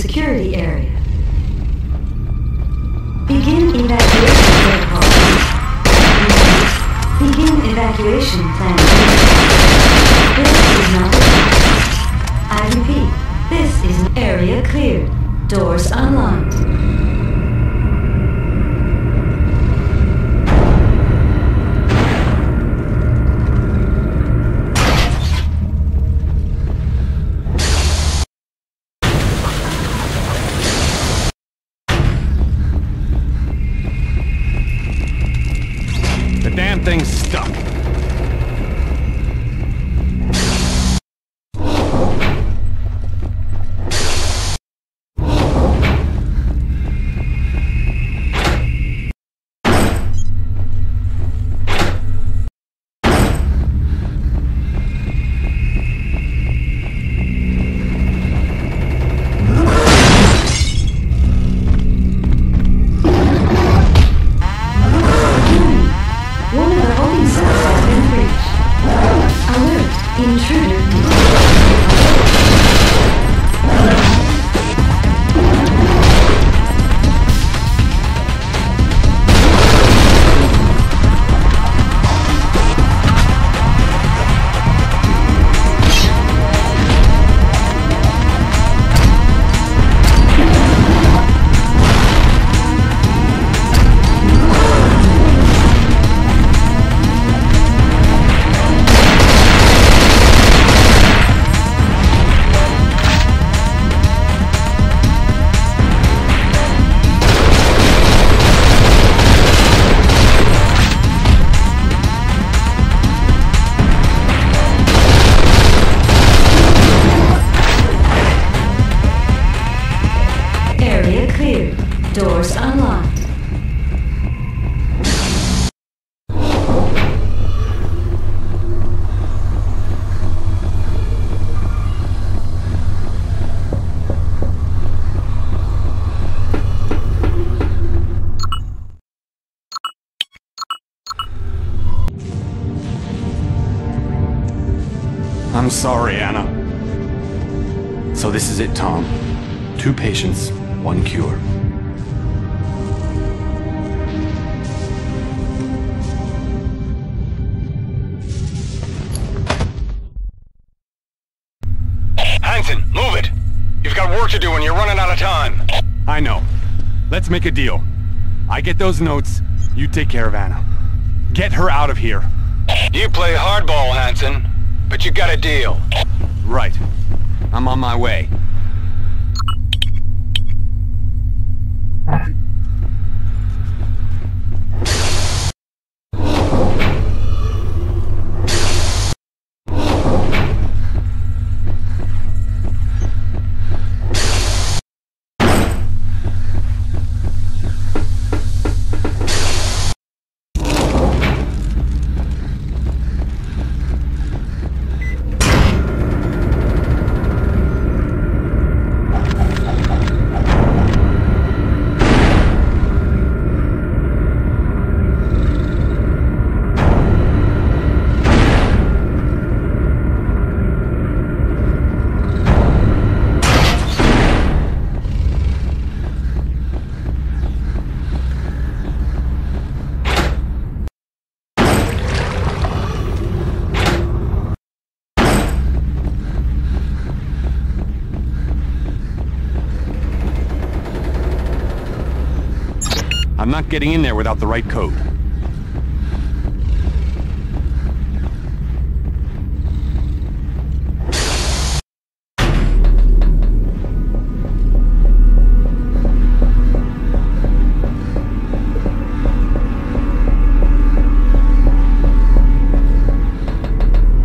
security thing's stuck. I'm sorry, Anna. So this is it, Tom. Two patients, one cure. Hansen, move it! You've got work to do and you're running out of time. I know. Let's make a deal. I get those notes, you take care of Anna. Get her out of here. You play hardball, Hansen, but you got a deal. Right. I'm on my way. Not getting in there without the right code.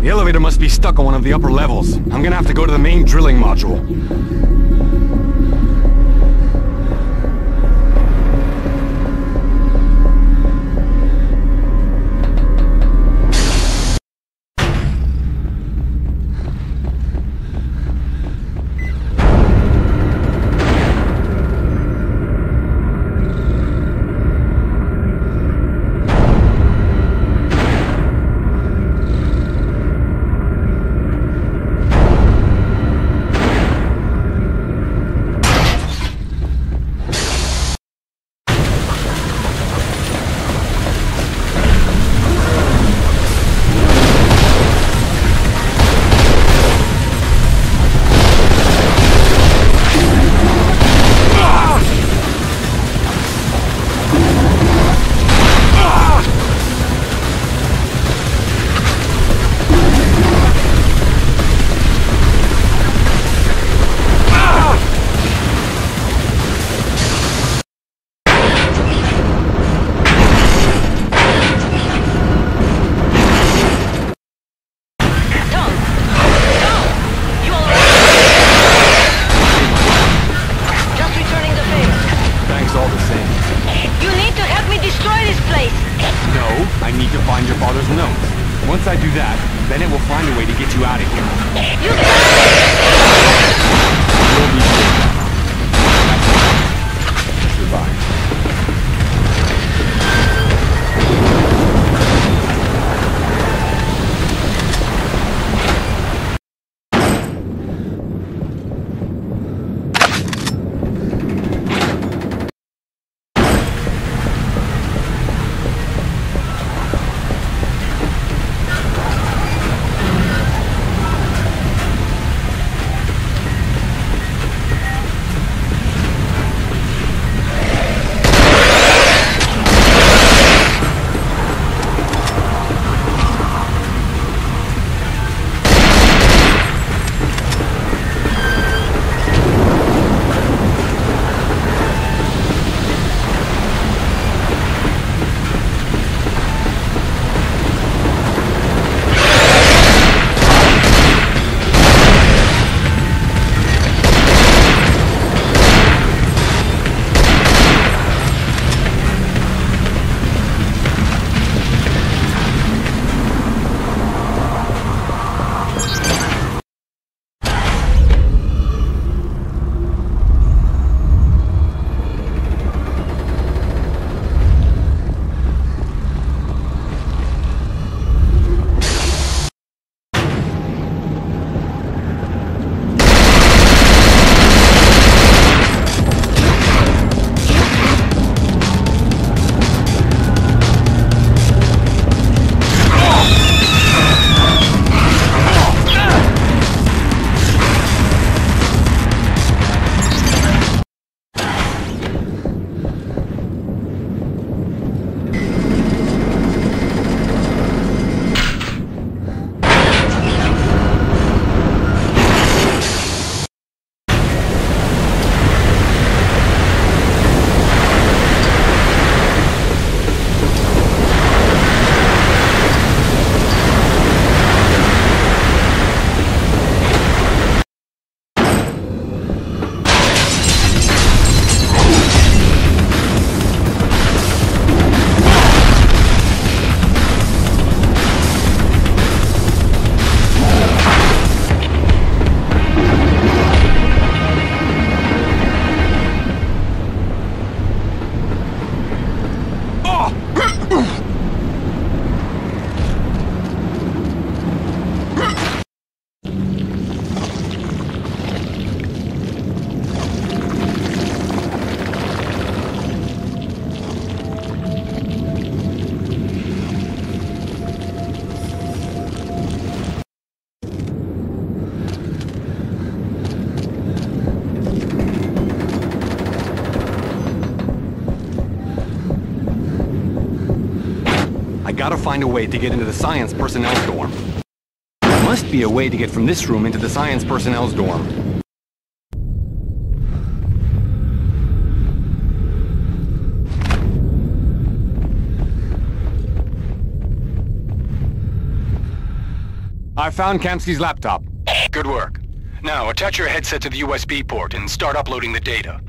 The elevator must be stuck on one of the upper levels. I'm gonna have to go to the main drilling module. I gotta find a way to get into the science personnel's dorm. There must be a way to get from this room into the science personnel's dorm. I found Kamsky's laptop. Good work. Now, attach your headset to the USB port and start uploading the data.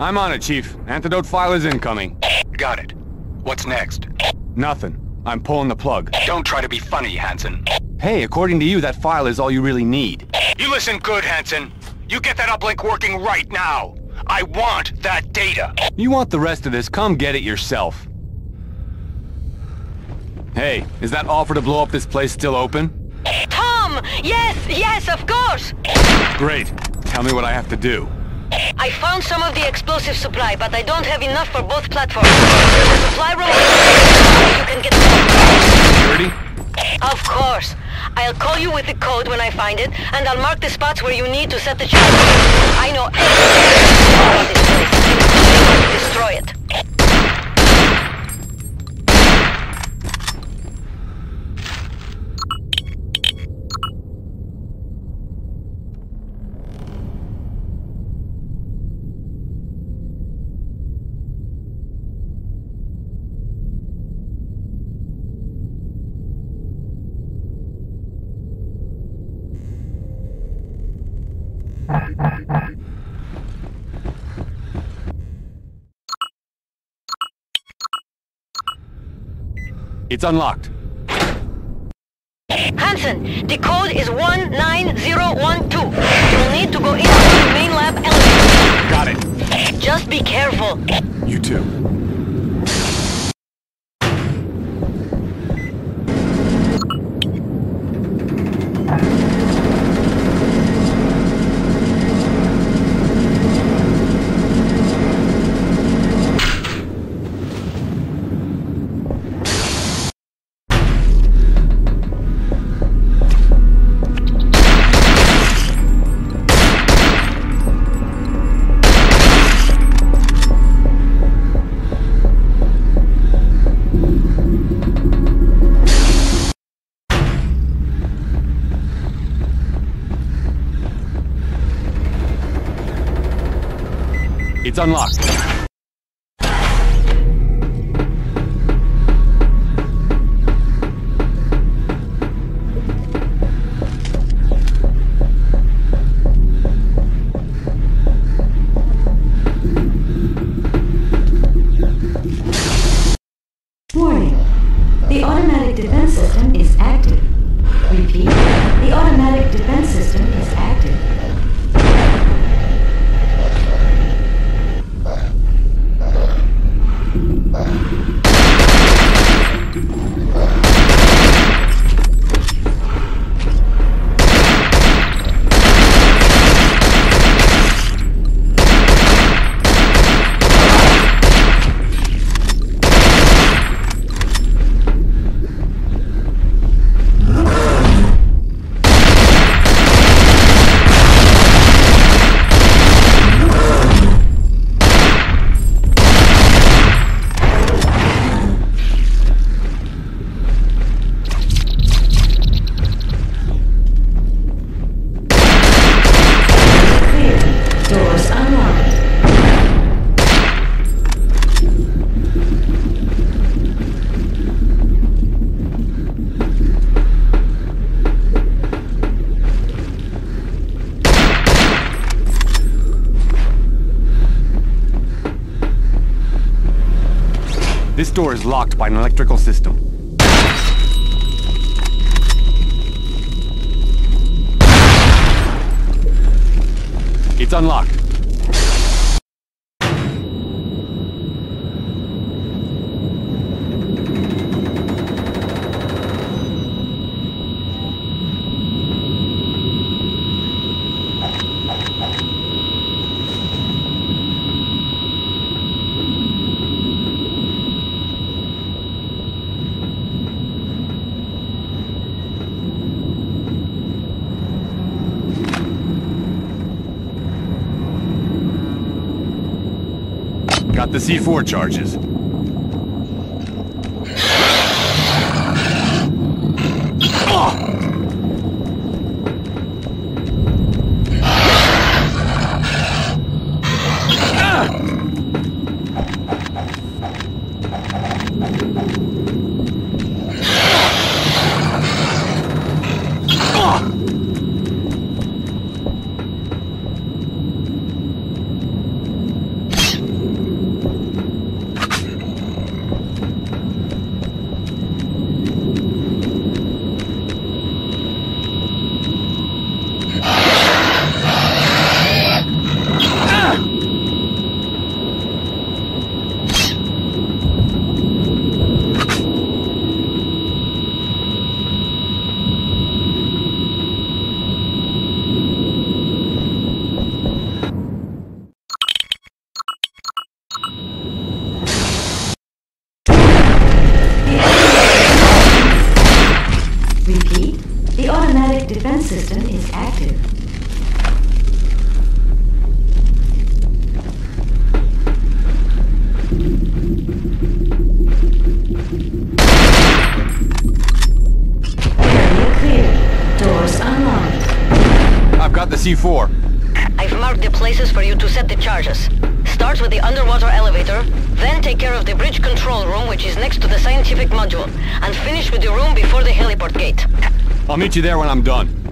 I'm on it, Chief. Antidote file is incoming. Got it. What's next? Nothing. I'm pulling the plug. Don't try to be funny, Hansen. Hey, according to you, that file is all you really need. You listen good, Hansen. You get that uplink working right now. I want that data. You want the rest of this, come get it yourself. Hey, is that offer to blow up this place still open? Tom! Yes, yes, of course! Great. Tell me what I have to do. I found some of the explosive supply, but I don't have enough for both platforms. There's a supply room you can get Security? Of course. I'll call you with the code when I find it, and I'll mark the spots where you need to set the charge. I know everything about this place. Destroy it. It's unlocked. Hansen, the code is 19012. You'll need to go into the main lab elevator. Got it. Just be careful. You too. Unlocked. Door is locked by an electrical system. It's unlocked. Got the C4 charges. Scientific module, and finish with the room before the heliport gate. I'll meet you there when I'm done.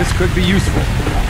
This could be useful.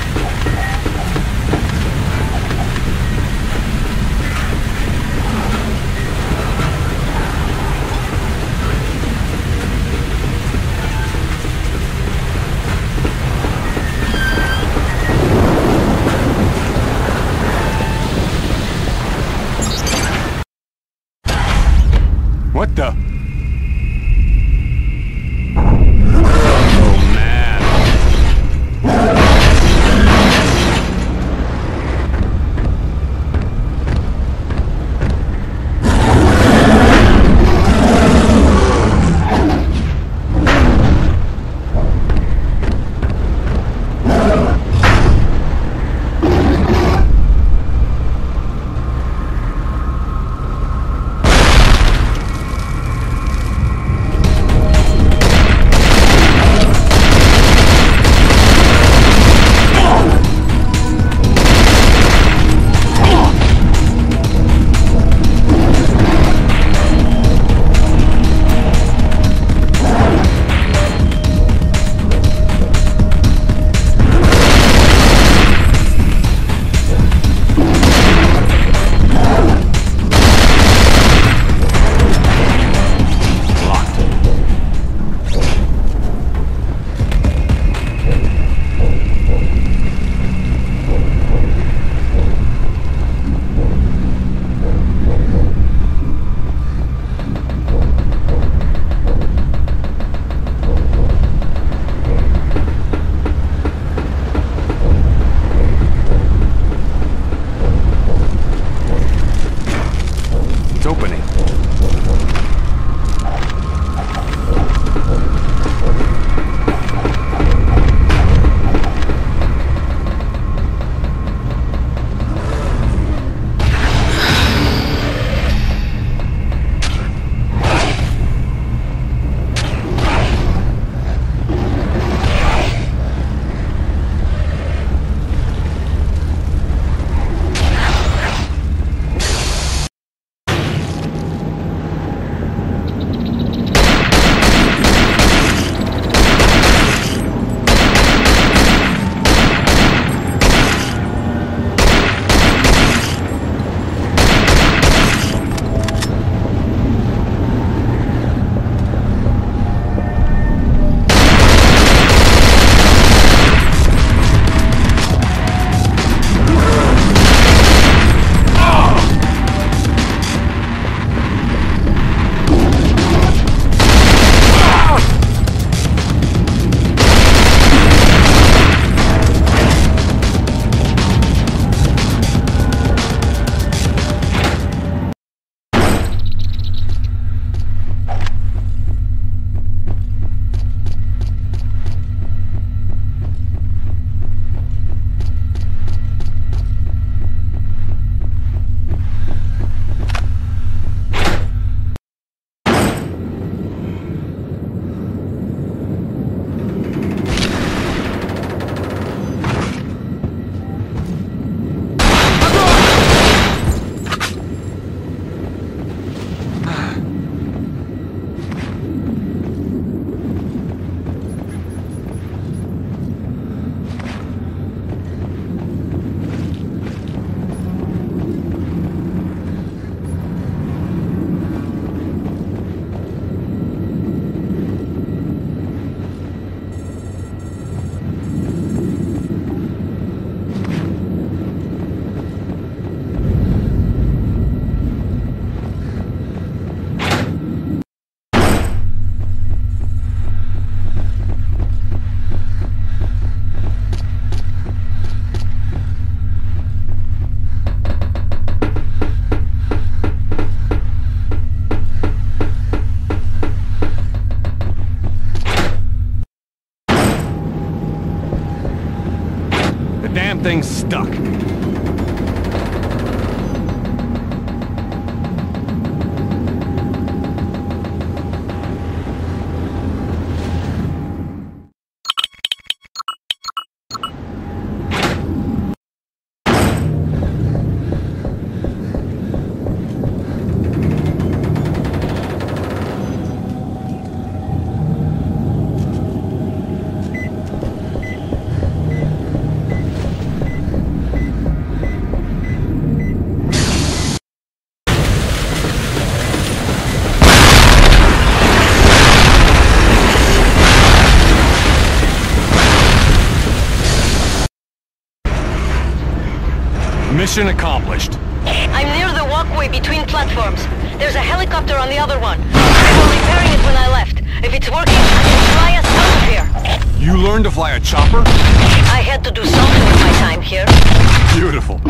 Thing's stuck. Mission accomplished. I'm near the walkway between platforms. There's a helicopter on the other one. They were repairing it when I left. If it's working, I can fly us out of here. You learned to fly a chopper? I had to do something with my time here. Beautiful.